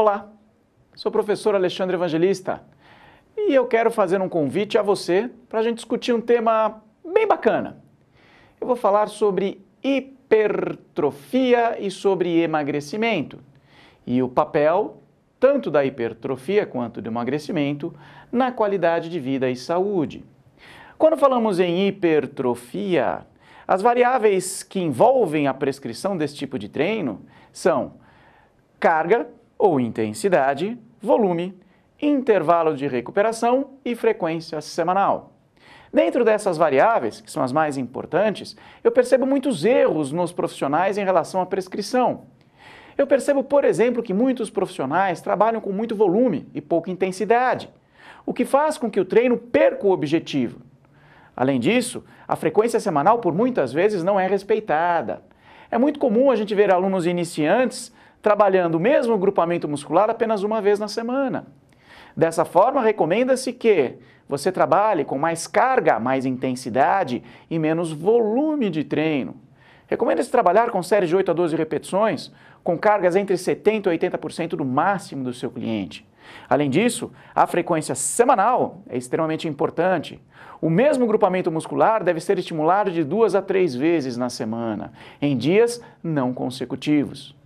Olá, sou o professor Alexandre Evangelista e eu quero fazer um convite a você para a gente discutir um tema bem bacana. Eu vou falar sobre hipertrofia e sobre emagrecimento e o papel tanto da hipertrofia quanto do emagrecimento na qualidade de vida e saúde. Quando falamos em hipertrofia, as variáveis que envolvem a prescrição desse tipo de treino são carga, ou intensidade, volume, intervalo de recuperação e frequência semanal. Dentro dessas variáveis, que são as mais importantes, eu percebo muitos erros nos profissionais em relação à prescrição. Eu percebo, por exemplo, que muitos profissionais trabalham com muito volume e pouca intensidade, o que faz com que o treino perca o objetivo. Além disso, a frequência semanal por muitas vezes não é respeitada. É muito comum a gente ver alunos iniciantes trabalhando o mesmo grupamento muscular apenas uma vez na semana. Dessa forma, recomenda-se que você trabalhe com mais carga, mais intensidade e menos volume de treino. Recomenda-se trabalhar com séries de 8 a 12 repetições, com cargas entre 70% e 80% do máximo do seu cliente. Além disso, a frequência semanal é extremamente importante. O mesmo grupamento muscular deve ser estimulado de duas a três vezes na semana, em dias não consecutivos.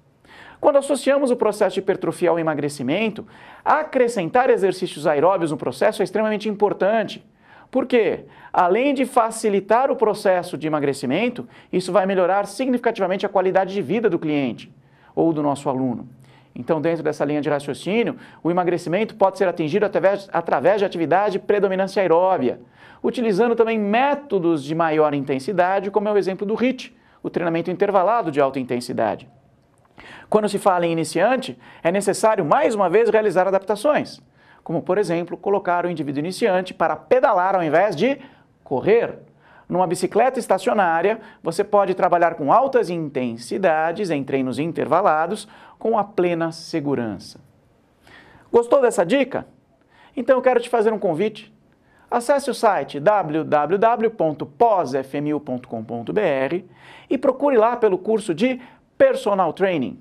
Quando associamos o processo de hipertrofia ao emagrecimento, acrescentar exercícios aeróbios no processo é extremamente importante. Por quê? Além de facilitar o processo de emagrecimento, isso vai melhorar significativamente a qualidade de vida do cliente ou do nosso aluno. Então, dentro dessa linha de raciocínio, o emagrecimento pode ser atingido através, através de atividade de predominância aeróbia, utilizando também métodos de maior intensidade, como é o exemplo do HIIT, o treinamento intervalado de alta intensidade. Quando se fala em iniciante, é necessário mais uma vez realizar adaptações, como por exemplo, colocar o indivíduo iniciante para pedalar ao invés de correr. Numa bicicleta estacionária, você pode trabalhar com altas intensidades em treinos intervalados com a plena segurança. Gostou dessa dica? Então eu quero te fazer um convite. Acesse o site www.posfmu.com.br e procure lá pelo curso de Personal Training.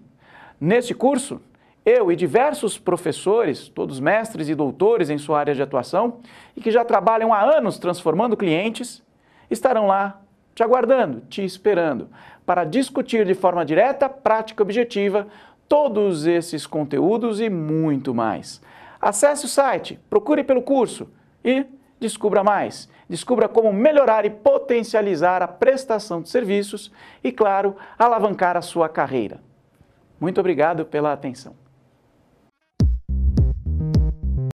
Nesse curso, eu e diversos professores, todos mestres e doutores em sua área de atuação e que já trabalham há anos transformando clientes, estarão lá te aguardando, te esperando, para discutir de forma direta, prática e objetiva todos esses conteúdos e muito mais. Acesse o site, procure pelo curso e descubra mais. Descubra como melhorar e potencializar a prestação de serviços e, claro, alavancar a sua carreira. Muito obrigado pela atenção.